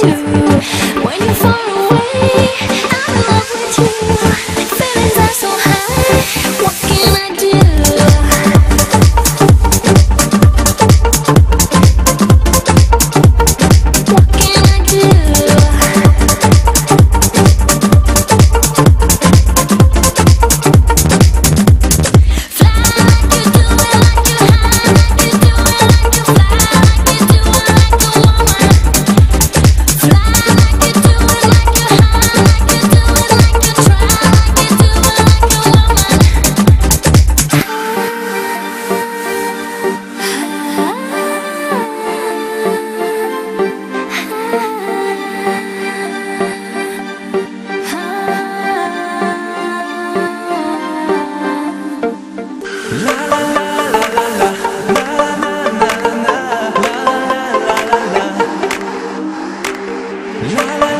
do when you're far away. I'm in love with you. my life.